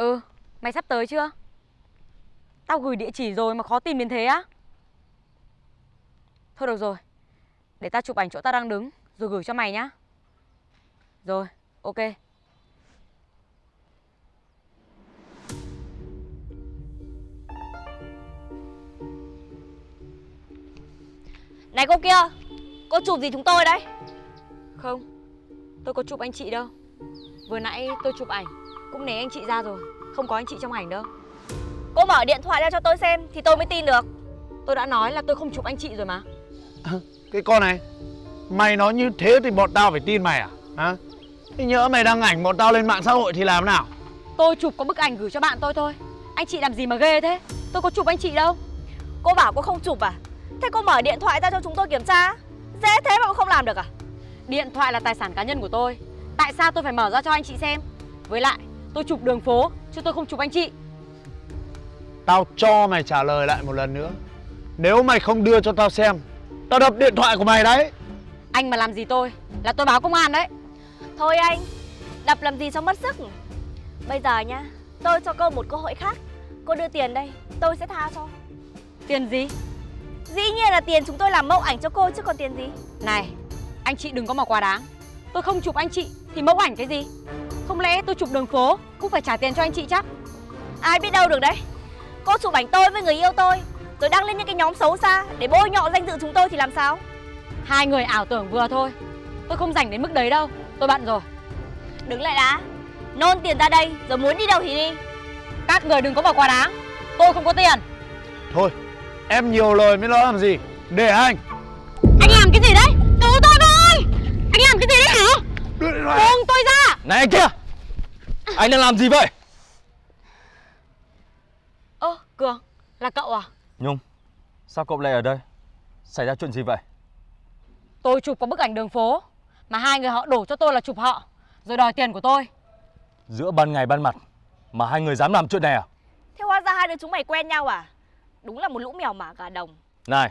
Ừ, mày sắp tới chưa? Tao gửi địa chỉ rồi mà khó tìm đến thế á? Thôi được rồi, để tao chụp ảnh chỗ tao đang đứng rồi gửi cho mày nhá. Rồi, ok. Này cô kia Cô chụp gì chúng tôi đấy Không, tôi có chụp anh chị đâu. Vừa nãy tôi chụp ảnh, cũng nể anh chị ra rồi. Không có anh chị trong ảnh đâu. Cô mở điện thoại ra cho tôi xem Thì tôi mới tin được Tôi đã nói là tôi không chụp anh chị rồi mà. Cái con này Mày nói như thế thì bọn tao phải tin mày à Hả Thế nhỡ mày đăng ảnh bọn tao lên mạng xã hội thì làm nào Tôi chụp có bức ảnh gửi cho bạn tôi thôi. Anh chị làm gì mà ghê thế? Tôi có chụp anh chị đâu. Cô bảo cô không chụp à Thế cô mở điện thoại ra cho chúng tôi kiểm tra Dễ thế mà cô không làm được à Điện thoại là tài sản cá nhân của tôi. Tại sao tôi phải mở ra cho anh chị xem? Với lại, tôi chụp đường phố chứ tôi không chụp anh chị. Tao cho mày trả lời lại một lần nữa Nếu mày không đưa cho tao xem Tao đập điện thoại của mày đấy Anh mà làm gì tôi là tôi báo công an đấy. Thôi anh Đập làm gì cho mất sức Bây giờ nhá Tôi cho cô một cơ hội khác Cô đưa tiền đây Tôi sẽ tha cho Tiền gì? Dĩ nhiên là tiền chúng tôi làm mẫu ảnh cho cô chứ còn tiền gì Này, anh chị đừng có mà quá đáng. Tôi không chụp anh chị thì mẫu ảnh cái gì? Không lẽ tôi chụp đường phố cũng phải trả tiền cho anh chị chắc? Ai biết đâu được đấy Cô chụp ảnh tôi với người yêu tôi Rồi đăng lên những cái nhóm xấu xa Để bôi nhọ danh dự chúng tôi thì làm sao Hai người ảo tưởng vừa thôi. Tôi không dành đến mức đấy đâu. Tôi bận rồi. Đứng lại đã Nôn tiền ra đây Rồi muốn đi đâu thì đi Các người đừng có mà quá đáng. Tôi không có tiền. Thôi Em nhiều lời mới nói làm gì Để anh Anh làm cái gì đấy? Cứu tôi với! Anh làm cái gì đấy hả? Buông tôi ra! Này anh kia Anh đang làm gì vậy? Ơ, Cường, là cậu à? Nhung Sao cậu lại ở đây? Xảy ra chuyện gì vậy? Tôi chụp có bức ảnh đường phố Mà hai người họ đổ cho tôi là chụp họ Rồi đòi tiền của tôi. Giữa ban ngày ban mặt Mà hai người dám làm chuyện này à? Thế hóa ra hai đứa chúng mày quen nhau à? Đúng là một lũ mèo mả gà đồng. Này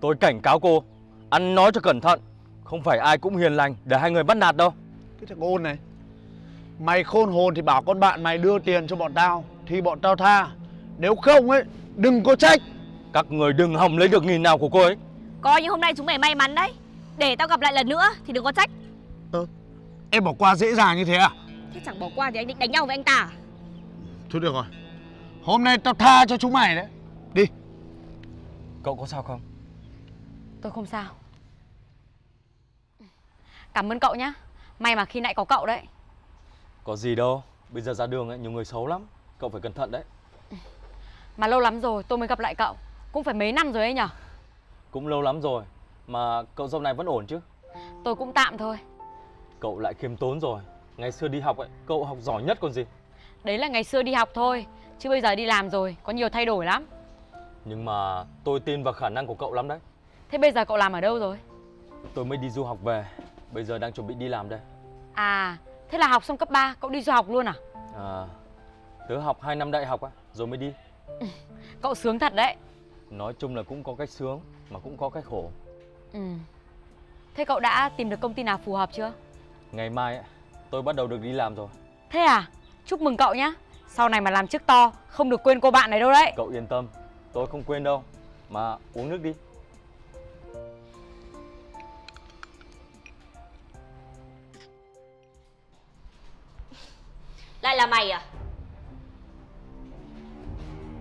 Tôi cảnh cáo cô Ăn nói cho cẩn thận Không phải ai cũng hiền lành Để hai người bắt nạt đâu. Cái thằng ôn này Mày khôn hồn thì bảo con bạn mày đưa tiền cho bọn tao Thì bọn tao tha. Nếu không ấy Đừng có trách. Các người đừng hòng lấy được nghìn nào của cô ấy. Coi như hôm nay chúng mày may mắn đấy. Để tao gặp lại lần nữa thì đừng có trách. Em bỏ qua dễ dàng như thế à? Thế chẳng bỏ qua thì anh định đánh nhau với anh ta à? Thôi được rồi. Hôm nay tao tha cho chúng mày đấy. Đi. Cậu có sao không? Tôi không sao. Cảm ơn cậu nhá. May mà khi nãy có cậu đấy Có gì đâu. Bây giờ ra đường ấy nhiều người xấu lắm. Cậu phải cẩn thận đấy. Mà lâu lắm rồi tôi mới gặp lại cậu. Cũng phải mấy năm rồi ấy nhở? Cũng lâu lắm rồi Mà cậu dạo này vẫn ổn chứ? Tôi cũng tạm thôi. Cậu lại khiêm tốn rồi. Ngày xưa đi học ấy Cậu học giỏi nhất còn gì? Đấy là ngày xưa đi học thôi Chứ bây giờ đi làm rồi Có nhiều thay đổi lắm. Nhưng mà tôi tin vào khả năng của cậu lắm đấy. Thế bây giờ cậu làm ở đâu rồi? Tôi mới đi du học về Bây giờ đang chuẩn bị đi làm đây. À Thế là học xong cấp 3 Cậu đi du học luôn à? À Tớ học 2 năm đại học á Rồi mới đi. Cậu sướng thật đấy. Nói chung là cũng có cách sướng Mà cũng có cách khổ. Ừ. Thế cậu đã tìm được công ty nào phù hợp chưa? Ngày mai tôi bắt đầu được đi làm rồi. Thế à? Chúc mừng cậu nhá. Sau này mà làm chức to Không được quên cô bạn này đâu đấy. Cậu yên tâm Tôi không quên đâu. Mà uống nước đi mày à?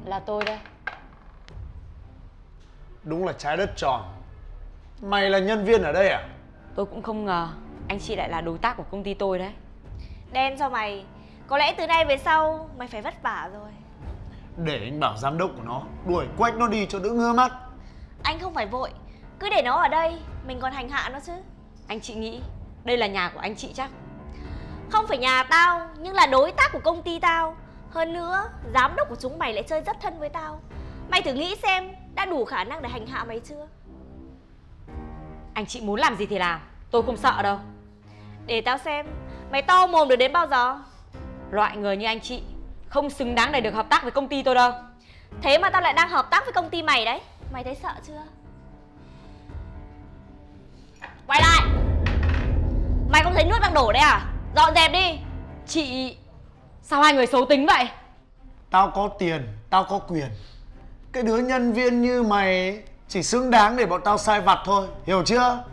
Là tôi đây. Đúng là trái đất tròn. Mày là nhân viên ở đây à? Tôi cũng không ngờ Anh chị lại là đối tác của công ty tôi đấy. Đen cho mày. Có lẽ từ nay về sau Mày phải vất vả rồi. Để anh bảo giám đốc của nó Đuổi quách nó đi cho đỡ ngơ mắt. Anh không phải vội. Cứ để nó ở đây Mình còn hành hạ nó chứ. Anh chị nghĩ Đây là nhà của anh chị chắc Không phải nhà tao Nhưng là đối tác của công ty tao. Hơn nữa Giám đốc của chúng mày lại chơi rất thân với tao. Mày thử nghĩ xem Đã đủ khả năng để hành hạ mày chưa? Anh chị muốn làm gì thì làm Tôi không sợ đâu. Để tao xem Mày to mồm được đến bao giờ? Loại người như anh chị Không xứng đáng để được hợp tác với công ty tôi đâu. Thế mà tao lại đang hợp tác với công ty mày đấy. Mày thấy sợ chưa? Quay lại. Mày không thấy nước đang đổ đấy à Dọn dẹp đi. Chị Sao hai người xấu tính vậy? Tao có tiền, tao có quyền. Cái đứa nhân viên như mày Chỉ xứng đáng để bọn tao sai vặt thôi Hiểu chưa?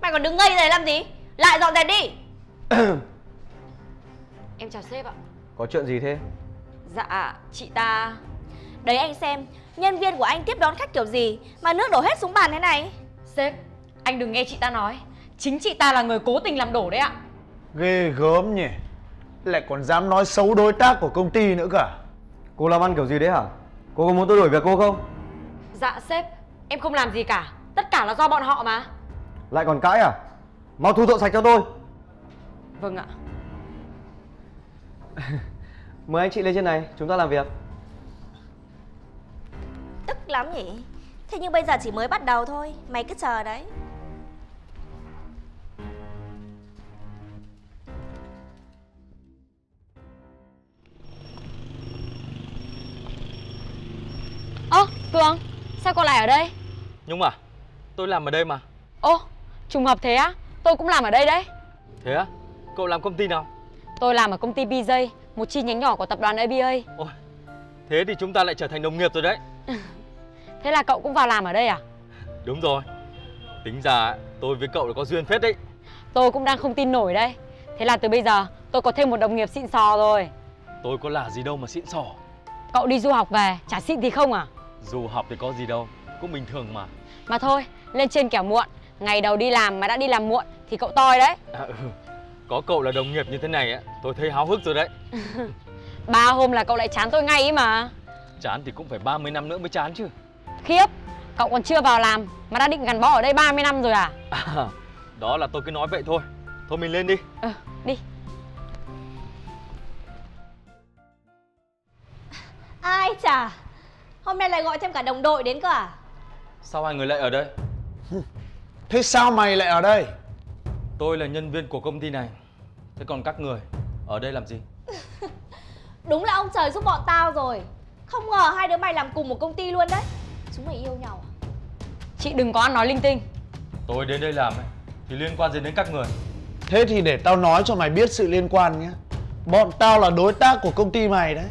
Mày còn đứng ngây này làm gì? Lại dọn dẹp đi. Em chào sếp ạ. Có chuyện gì thế? Dạ chị ta. Đấy anh xem Nhân viên của anh tiếp đón khách kiểu gì Mà nước đổ hết xuống bàn thế này? Sếp Anh đừng nghe chị ta nói. Chính chị ta là người cố tình làm đổ đấy ạ Ghê gớm nhỉ? Lại còn dám nói xấu đối tác của công ty nữa cả. Cô làm ăn kiểu gì đấy hả? Cô có muốn tôi đổi việc cô không? Dạ sếp. Em không làm gì cả. Tất cả là do bọn họ mà. Lại còn cãi à? Mau thu dọn sạch cho tôi. Vâng ạ. Mời anh chị lên trên này, chúng ta làm việc. Tức lắm nhỉ? Thế nhưng bây giờ chỉ mới bắt đầu thôi. Mày cứ chờ đấy Ở đây? Nhung à Tôi làm ở đây mà. Ô trùng hợp thế á Tôi cũng làm ở đây đấy. Thế á? Cậu làm công ty nào? Tôi làm ở công ty BJ Một chi nhánh nhỏ của tập đoàn ABA Ôi Thế thì chúng ta lại trở thành đồng nghiệp rồi đấy. Thế là cậu cũng vào làm ở đây à? Đúng rồi. Tính ra tôi với cậu là có duyên phết đấy. Tôi cũng đang không tin nổi đây Thế là từ bây giờ tôi có thêm một đồng nghiệp xịn sò rồi. Tôi có là gì đâu mà xịn sò. Cậu đi du học về chả xịn thì không à? Dù học thì có gì đâu Cũng bình thường mà. Mà thôi lên trên kẻo muộn. Ngày đầu đi làm mà đã đi làm muộn Thì cậu toi đấy. À, ừ. Có cậu là đồng nghiệp như thế này á Tôi thấy háo hức rồi đấy. Ba hôm là cậu lại chán tôi ngay ấy mà. Chán thì cũng phải 30 năm nữa mới chán chứ. Khiếp Cậu còn chưa vào làm Mà đã định gắn bó ở đây 30 năm rồi à? À, Đó là tôi cứ nói vậy thôi. Thôi mình lên đi. Ừ đi. Ai chả Hôm nay lại gọi thêm cả đồng đội đến cơ à Sao hai người lại ở đây? Thế sao mày lại ở đây? Tôi là nhân viên của công ty này. Thế còn các người Ở đây làm gì? Đúng là ông trời giúp bọn tao rồi. Không ngờ hai đứa mày làm cùng một công ty luôn đấy. Chúng mày yêu nhau à? Chị đừng có ăn nói linh tinh. Tôi đến đây làm ấy Thì liên quan gì đến các người? Thế thì để tao nói cho mày biết sự liên quan nhé. Bọn tao là đối tác của công ty mày đấy.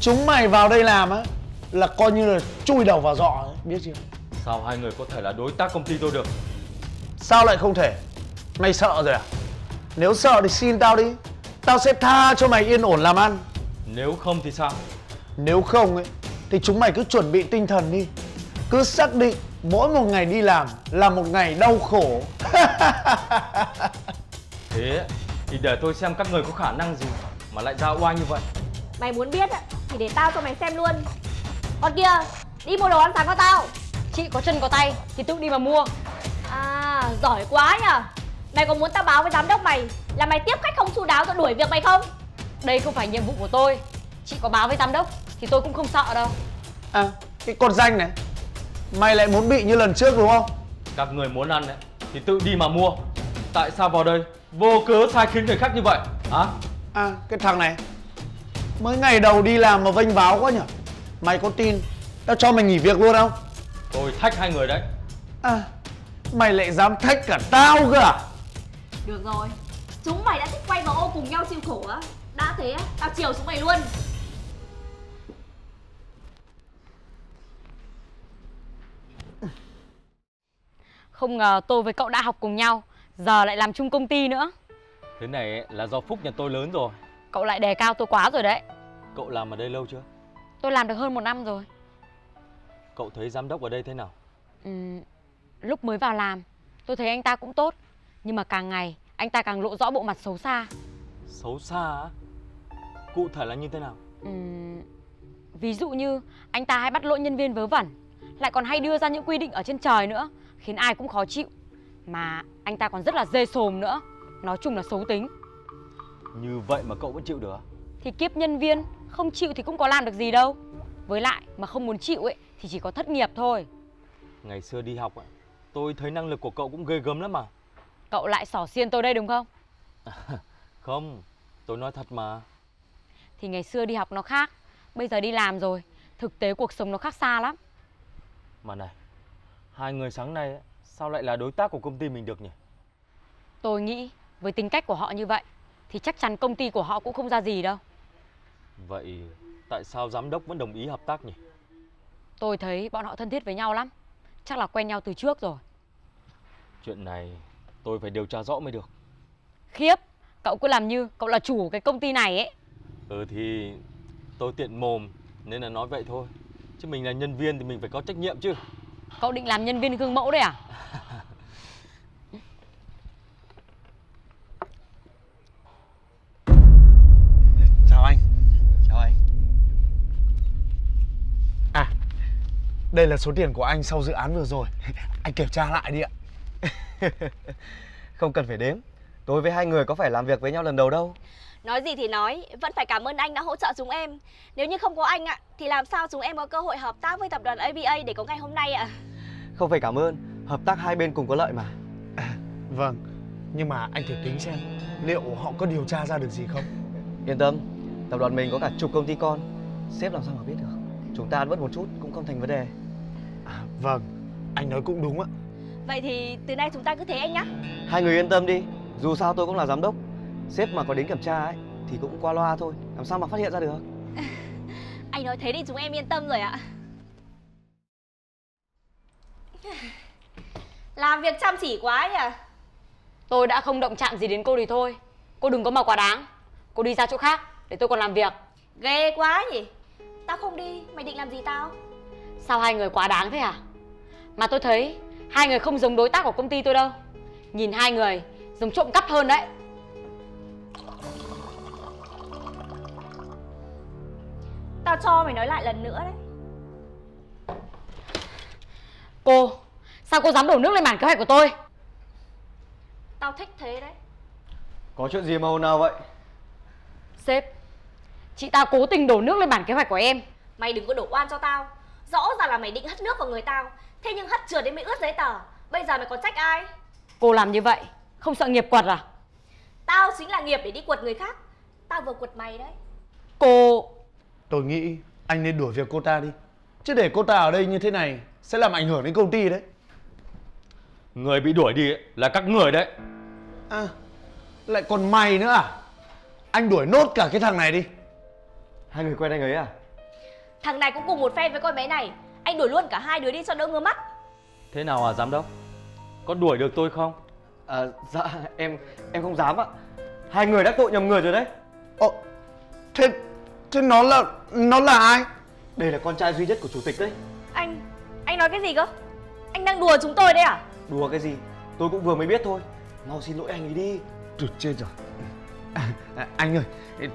Chúng mày vào đây làm á Là coi như là chui đầu vào giọ ấy, biết chưa Sao hai người có thể là đối tác công ty tôi được? Sao lại không thể? Mày sợ rồi à? Nếu sợ thì xin tao đi. Tao sẽ tha cho mày yên ổn làm ăn. Nếu không thì sao? Nếu không ấy Thì chúng mày cứ chuẩn bị tinh thần đi. Cứ xác định mỗi một ngày đi làm Là một ngày đau khổ. Thế thì để tôi xem các người có khả năng gì Mà lại ra oai như vậy. Mày muốn biết á, thì để tao cho mày xem luôn. Còn kia Đi mua đồ ăn sáng cho tao Chị có chân có tay Thì tự đi mà mua. À giỏi quá nhở Mày có muốn tao báo với giám đốc mày Là mày tiếp khách không chu đáo rồi đuổi việc mày không? Đây không phải nhiệm vụ của tôi. Chị có báo với giám đốc Thì tôi cũng không sợ đâu. À cái con danh này Mày lại muốn bị như lần trước đúng không? Các người muốn ăn ấy Thì tự đi mà mua. Tại sao vào đây Vô cớ sai khiến người khác như vậy? Hả? À cái thằng này Mới ngày đầu đi làm mà vênh váo quá nhở Mày có tin Tao cho mày nghỉ việc luôn không Tôi thách hai người đấy. À Mày lại dám thách cả tao cơ à? Được rồi. Chúng mày đã thích quay vào ô cùng nhau chịu khổ á. Đã thế á, tao chiều chúng mày luôn. Không ngờ tôi với cậu đã học cùng nhau Giờ lại làm chung công ty nữa. Thế này ấy, là do phúc nhà tôi lớn rồi. Cậu lại đề cao tôi quá rồi đấy. Cậu làm ở đây lâu chưa? Tôi làm được hơn một năm rồi Cậu thấy giám đốc ở đây thế nào? Ừm, Lúc mới vào làm Tôi thấy anh ta cũng tốt. Nhưng mà càng ngày anh ta càng lộ rõ bộ mặt xấu xa. Xấu xa á? Cụ thể là như thế nào? Ừm, Ví dụ như anh ta hay bắt lỗi nhân viên vớ vẩn Lại còn hay đưa ra những quy định ở trên trời nữa Khiến ai cũng khó chịu. Mà anh ta còn rất là dê sồm nữa Nói chung là xấu tính. Như vậy mà cậu vẫn chịu được? Thì kiếp nhân viên không chịu thì cũng có làm được gì đâu. Với lại mà không muốn chịu ấy Thì chỉ có thất nghiệp thôi. Ngày xưa đi học tôi thấy năng lực của cậu cũng ghê gớm lắm mà. Cậu lại xỏ xiên tôi đây đúng không? Không, tôi nói thật mà. Thì ngày xưa đi học nó khác Bây giờ đi làm rồi Thực tế cuộc sống nó khác xa lắm. Mà này, hai người sáng nay sao lại là đối tác của công ty mình được nhỉ? Tôi nghĩ với tính cách của họ như vậy Thì chắc chắn công ty của họ cũng không ra gì đâu. Vậy Tại sao giám đốc vẫn đồng ý hợp tác nhỉ? Tôi thấy bọn họ thân thiết với nhau lắm Chắc là quen nhau từ trước rồi Chuyện này tôi phải điều tra rõ mới được. Khiếp Cậu cứ làm như cậu là chủ cái công ty này ấy Ừ thì tôi tiện mồm nên là nói vậy thôi. Chứ mình là nhân viên thì mình phải có trách nhiệm chứ. Cậu định làm nhân viên gương mẫu đấy à Chào anh Chào anh. À Đây là số tiền của anh sau dự án vừa rồi Anh kiểm tra lại đi ạ Không cần phải đếm. Tôi với hai người có phải làm việc với nhau lần đầu đâu. Nói gì thì nói, vẫn phải cảm ơn anh đã hỗ trợ chúng em. Nếu như không có anh ạ, thì làm sao chúng em có cơ hội hợp tác với tập đoàn ABA để có ngày hôm nay ạ? Không phải cảm ơn, hợp tác hai bên cùng có lợi mà. Vâng Nhưng mà anh thử tính xem Liệu họ có điều tra ra được gì không Yên tâm, tập đoàn mình có cả chục công ty con. Sếp làm sao mà biết được. Chúng ta bớt một chút cũng không thành vấn đề. à, Vâng Anh nói cũng đúng ạ Vậy thì từ nay chúng ta cứ thế anh nhá. Hai người yên tâm đi, dù sao tôi cũng là giám đốc. Sếp mà có đến kiểm tra ấy thì cũng qua loa thôi, làm sao mà phát hiện ra được. Anh nói thế thì chúng em yên tâm rồi ạ. Làm việc chăm chỉ quá nhỉ? Tôi đã không động chạm gì đến cô thì thôi Cô đừng có mà quá đáng Cô đi ra chỗ khác để tôi còn làm việc Ghê quá nhỉ? Tao không đi, mày định làm gì tao? Sao hai người quá đáng thế à Mà tôi thấy hai người không giống đối tác của công ty tôi đâu Nhìn hai người giống trộm cắp hơn đấy Tao cho mày nói lại lần nữa đấy. Cô Sao cô dám đổ nước lên bản kế hoạch của tôi Tao thích thế đấy. Có chuyện gì mà ồn nào vậy? Sếp Chị ta cố tình đổ nước lên bản kế hoạch của em Mày đừng có đổ oan cho tao. Rõ ràng là mày định hất nước vào người tao. Thế nhưng hất trượt đến mới ướt giấy tờ. Bây giờ mày còn trách ai? Cô làm như vậy Không sợ nghiệp quật à Tao chính là nghiệp để đi quật người khác. Tao vừa quật mày đấy. Cô Tôi nghĩ anh nên đuổi việc cô ta đi Chứ để cô ta ở đây như thế này Sẽ làm ảnh hưởng đến công ty đấy Người bị đuổi đi ấy, là các người đấy. À Lại còn mày nữa à Anh đuổi nốt cả cái thằng này đi Hai người quen anh ấy à? Thằng này cũng cùng một phe với con bé này. Anh đuổi luôn cả hai đứa đi cho đỡ ngứa mắt. Thế nào à giám đốc? Có đuổi được tôi không? À, dạ em em không dám ạ. Hai người đã tội nhầm người rồi đấy. Ồ Thế Thế nó là Nó là ai Đây là con trai duy nhất của chủ tịch đấy. Anh, anh nói cái gì cơ? Anh đang đùa chúng tôi đấy à? Đùa cái gì? Tôi cũng vừa mới biết thôi. Mau xin lỗi anh ấy đi. Tuyệt chết rồi à, à, Anh ơi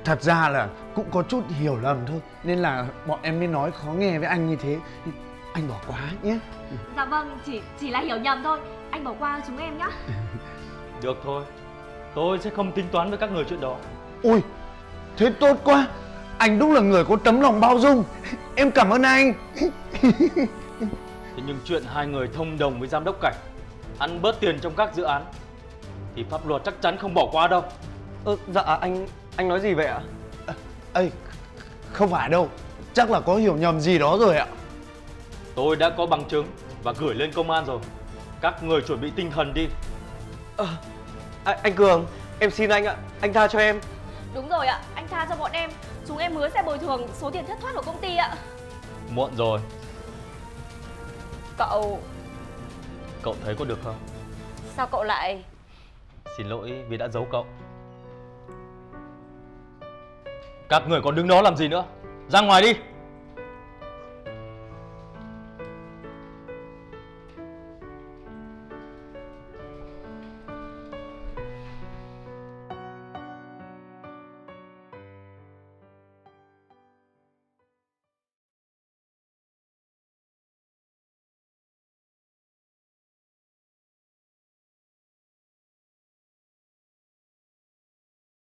Thật ra là cũng có chút hiểu lầm thôi Nên là bọn em mới nói khó nghe với anh như thế Anh bỏ quá nhé Dạ vâng, chỉ chỉ là hiểu nhầm thôi. Anh bỏ qua chúng em nhá. Được thôi. Tôi sẽ không tính toán với các người chuyện đó. Ui Thế tốt quá Anh đúng là người có tấm lòng bao dung Em cảm ơn anh Thế nhưng chuyện hai người thông đồng với giám đốc cảnh ăn bớt tiền trong các dự án thì pháp luật chắc chắn không bỏ qua đâu. Ơ dạ anh anh nói gì vậy ạ? Ây Không phải đâu Chắc là có hiểu nhầm gì đó rồi ạ Tôi đã có bằng chứng và gửi lên công an rồi. Các người chuẩn bị tinh thần đi. À, anh Cường, em xin anh ạ, anh tha cho em. Đúng rồi ạ, anh tha cho bọn em. Chúng em hứa sẽ bồi thường số tiền thất thoát của công ty ạ. Muộn rồi, Cậu cậu thấy có được không? Sao cậu lại Xin lỗi vì đã giấu cậu. Các người còn đứng đó làm gì nữa? Ra ngoài đi.